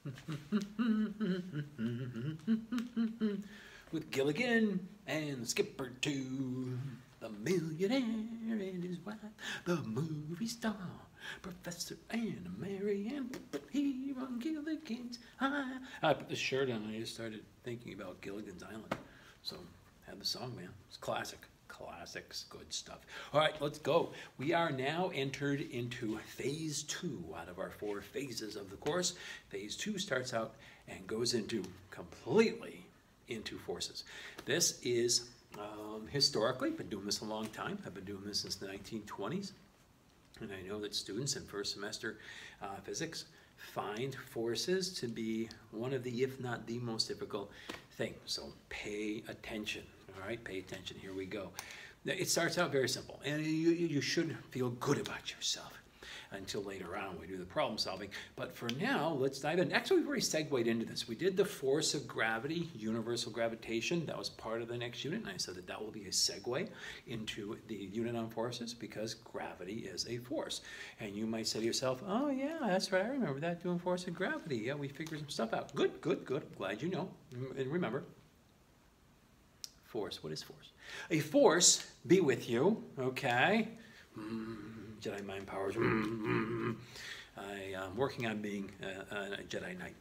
With Gilligan and Skipper too. The millionaire and his wife, the movie star, Professor Anna Mary, and here on Gilligan's Island. I put the shirt on and I just started thinking about Gilligan's Island. So, had the song, man. It's classic. Classics, good stuff. All right, let's go. We are now entered into phase two out of our four phases of the course. Phase two starts out and goes into completely into forces. This is um, historically, been doing this a long time. I've been doing this since the 1920s. And I know that students in first semester uh, physics find forces to be one of the, if not the most difficult thing. So pay attention, all right? Pay attention, here we go. It starts out very simple, and you, you should feel good about yourself until later on we do the problem solving. But for now, let's dive in. Actually, we've already segued into this. We did the force of gravity, universal gravitation. That was part of the next unit, and I said that that will be a segue into the unit on forces because gravity is a force. And you might say to yourself, oh yeah, that's right, I remember that, doing force of gravity. Yeah, we figured some stuff out. Good, good, good. I'm glad you know. And remember, force, what is force? A force, be with you, okay? Mm Jedi mind powers. Mm, mm, mm. I am working on being a, a Jedi Knight.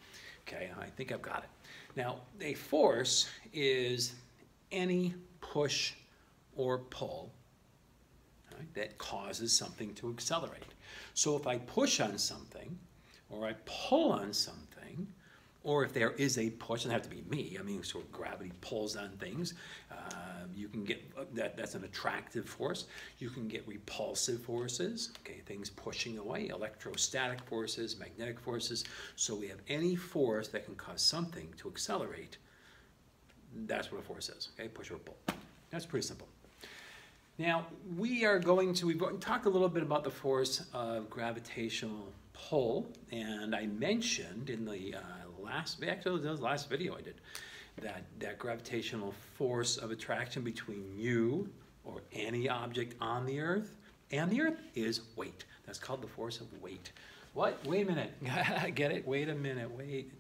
Okay, I think I've got it. Now, a force is any push or pull right, that causes something to accelerate. So if I push on something or I pull on something, or if there is a push, it doesn't have to be me. I mean, sort of gravity pulls on things. Uh, you can get uh, that. That's an attractive force. You can get repulsive forces. Okay, things pushing away, electrostatic forces, magnetic forces. So we have any force that can cause something to accelerate. That's what a force is. Okay, push or pull. That's pretty simple. Now we are going to we've talked a little bit about the force of gravitational pull, and I mentioned in the uh, last, actually the last video I did, that, that gravitational force of attraction between you or any object on the earth and the earth is weight. That's called the force of weight. What? Wait a minute. Get it? Wait a minute. Wait.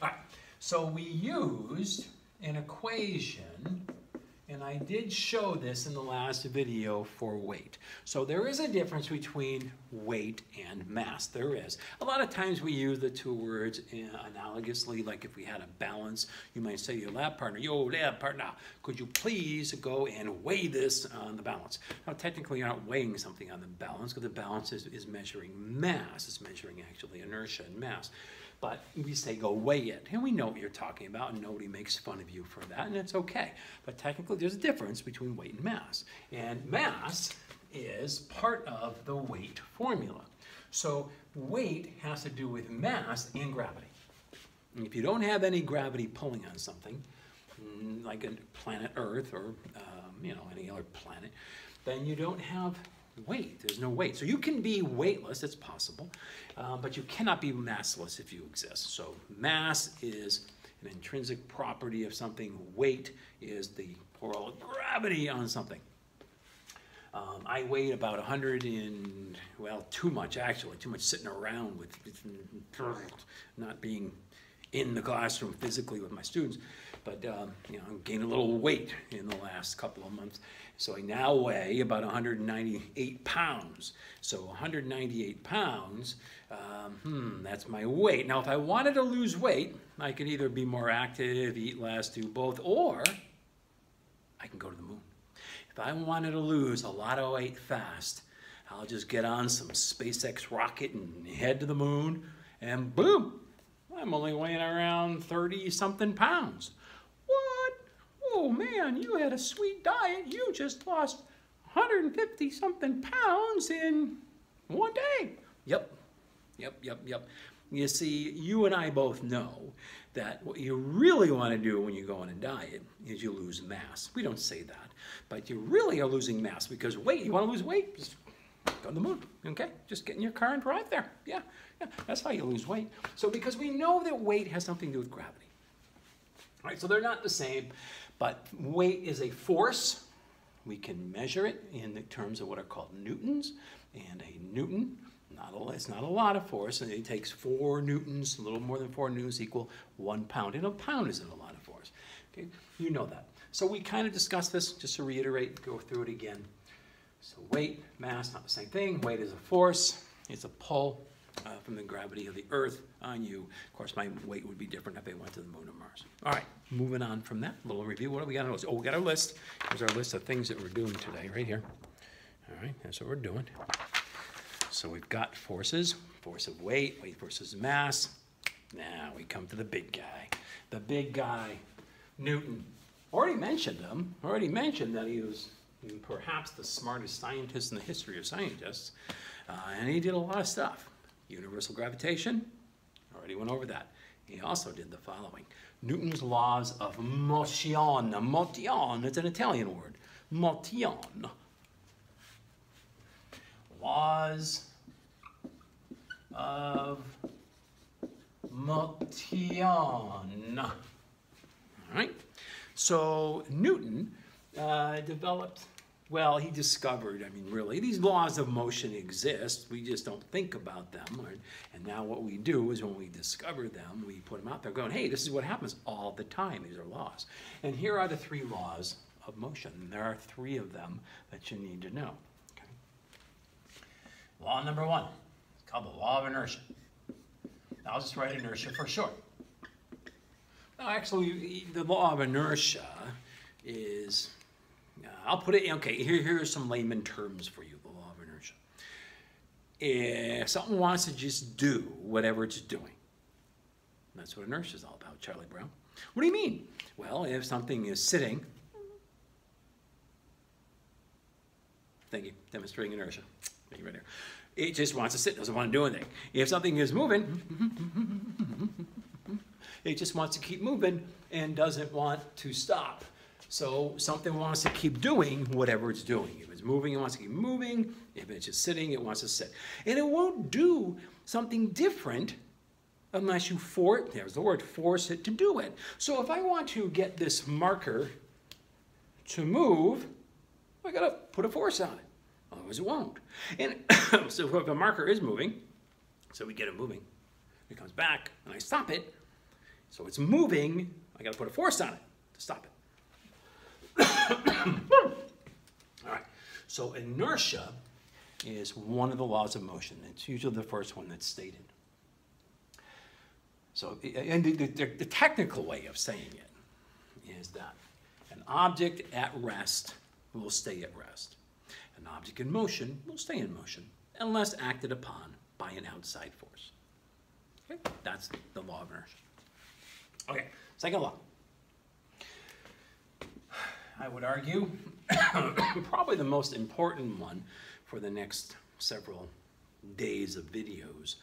All right. So we used an equation and I did show this in the last video for weight. So there is a difference between weight and mass. There is. A lot of times we use the two words eh, analogously, like if we had a balance, you might say to your lab partner, yo, lab partner, could you please go and weigh this on the balance? Now, technically, you're not weighing something on the balance because the balance is, is measuring mass. It's measuring actually inertia and mass. But we say go weigh it. And we know what you're talking about, and nobody makes fun of you for that, and it's okay. But technically, there's a difference between weight and mass. And mass is part of the weight formula. So weight has to do with mass and gravity. And if you don't have any gravity pulling on something, mm, like a planet Earth or um, you know any other planet, then you don't have weight. There's no weight. So you can be weightless, it's possible, um, but you cannot be massless if you exist. So mass is an intrinsic property of something. Weight is the pull gravity on something. Um, I weighed about 100 and, well, too much actually, too much sitting around with not being in the classroom physically with my students. But, um, you know, gained a little weight in the last couple of months. So I now weigh about 198 pounds. So 198 pounds, um, hmm, that's my weight. Now, if I wanted to lose weight, I could either be more active, eat less, do both, or I can go to the moon. If I wanted to lose a lot of weight fast, I'll just get on some SpaceX rocket and head to the moon, and boom, I'm only weighing around 30 something pounds man, you had a sweet diet. You just lost 150 something pounds in one day. Yep, yep, yep, yep. You see, you and I both know that what you really want to do when you go on a diet is you lose mass. We don't say that, but you really are losing mass because weight, you want to lose weight, just go to the moon, okay? Just get in your car and drive there. Yeah, yeah, that's how you lose weight. So because we know that weight has something to do with gravity. All right, so they're not the same. But weight is a force. We can measure it in the terms of what are called newtons. And a newton Not a, it's not a lot of force, and it takes four newtons, a little more than four newtons equal one pound. And a pound isn't a lot of force. Okay, you know that. So we kind of discussed this, just to reiterate, go through it again. So weight, mass, not the same thing. Weight is a force. It's a pull uh, from the gravity of the Earth on you. Of course, my weight would be different if I went to the moon or Mars. All right, moving on from that, little review. What do we got on our list? Oh, we got our list. Here's our list of things that we're doing today, right here. All right, that's what we're doing. So we've got forces, force of weight, weight versus mass. Now we come to the big guy. The big guy, Newton. Already mentioned him, already mentioned that he was perhaps the smartest scientist in the history of scientists. Uh, and he did a lot of stuff. Universal gravitation, already went over that. He also did the following. Newton's laws of motion. Motion, it's an Italian word. Motion. Laws of motion. All right. So Newton uh, developed, well, he discovered, I mean, really, these laws of motion exist. We just don't think about them. And now what we do is when we discover them, we put them out there going, hey, this is what happens all the time. These are laws. And here are the three laws of motion. There are three of them that you need to know. Okay. Law number one, it's called the law of inertia. I'll just write inertia for short. Now, actually, the law of inertia is I'll put it, okay, here, here are some layman terms for you, the law of inertia. If something wants to just do whatever it's doing, that's what inertia is all about, Charlie Brown. What do you mean? Well, if something is sitting, thank you, demonstrating inertia. Thank you right there. It just wants to sit, doesn't want to do anything. If something is moving, it just wants to keep moving and doesn't want to stop. So something wants to keep doing whatever it's doing. If it's moving, it wants to keep moving. If it's just sitting, it wants to sit. And it won't do something different unless you force, there's the word, force it to do it. So if I want to get this marker to move, I gotta put a force on it. Otherwise it won't. And so if a marker is moving, so we get it moving, it comes back and I stop it. So it's moving, I gotta put a force on it to stop it. All right, so inertia is one of the laws of motion. It's usually the first one that's stated. So, and the, the, the technical way of saying it is that an object at rest will stay at rest. An object in motion will stay in motion unless acted upon by an outside force. Okay? That's the law of inertia. Okay, second law. I would argue, probably the most important one for the next several days of videos,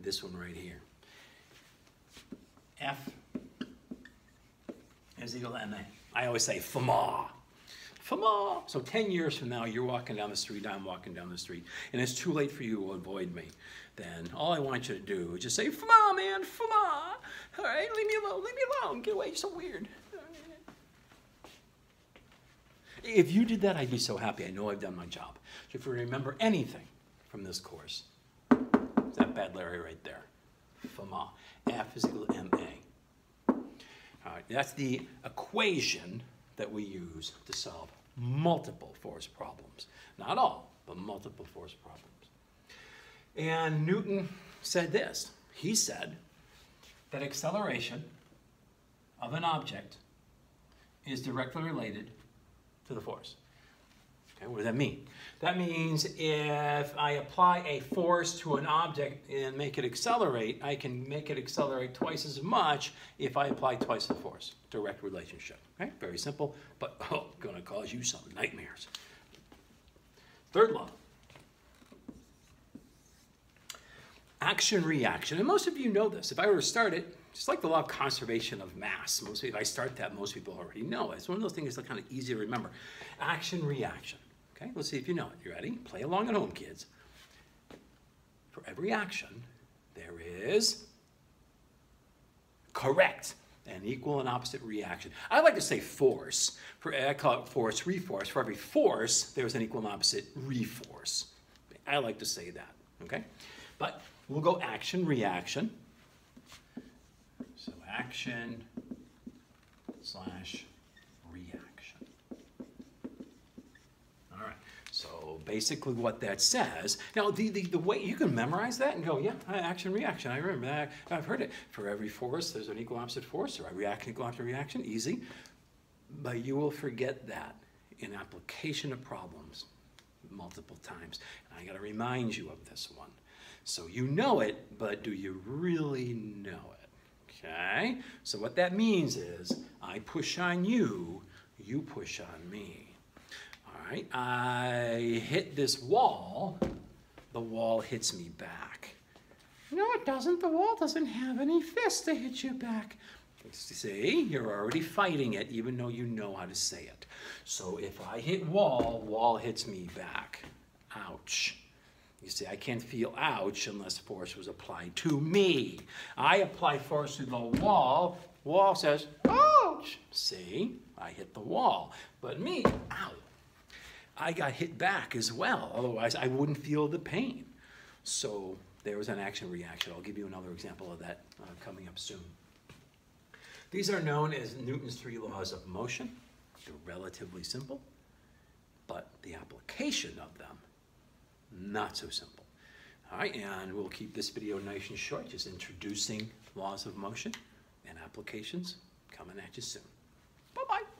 this one right here. F is equal to MA. I always say FMA. FMA. So 10 years from now, you're walking down the street, I'm walking down the street, and it's too late for you to avoid me. Then all I want you to do is just say, FMA, man, FMA. All right, leave me alone, leave me alone. Get away, you're so weird. If you did that, I'd be so happy. I know I've done my job. So if you remember anything from this course, that bad Larry right there. FMA. F is equal to MA. All right, that's the equation that we use to solve multiple force problems. Not all, but multiple force problems. And Newton said this. He said that acceleration of an object is directly related the force. Okay, what does that mean? That means if I apply a force to an object and make it accelerate, I can make it accelerate twice as much if I apply twice the force. Direct relationship. Okay, very simple, but oh, going to cause you some nightmares. Third law. Action reaction. And most of you know this. If I were to start it, just like the law of conservation of mass. Most if I start that, most people already know. It. It's one of those things that's kind of easy to remember. Action, reaction. Okay, let's see if you know it. You ready? Play along at home, kids. For every action, there is correct and equal and opposite reaction. I like to say force. For I call it force, reforce. For every force, there's an equal and opposite reforce. I like to say that. okay? But we'll go action, reaction. So action slash reaction. All right, so basically what that says, now the, the, the way, you can memorize that and go, yeah, action, reaction, I remember that, I've heard it. For every force, there's an equal opposite force, or I react, equal opposite reaction, easy. But you will forget that in application of problems multiple times. And I gotta remind you of this one. So you know it, but do you really know it? Okay? So what that means is I push on you, you push on me. All right, I hit this wall, the wall hits me back. No, it doesn't. The wall doesn't have any fists to hit you back. See, you're already fighting it, even though you know how to say it. So if I hit wall, wall hits me back. Ouch. You see, I can't feel ouch unless force was applied to me. I apply force to the wall, wall says, ouch. See, I hit the wall. But me, ow. I got hit back as well, otherwise I wouldn't feel the pain. So there was an action reaction. I'll give you another example of that uh, coming up soon. These are known as Newton's three laws of motion. They're relatively simple, but the application of them, not so simple. All right, and we'll keep this video nice and short, just introducing laws of motion and applications coming at you soon. Bye-bye.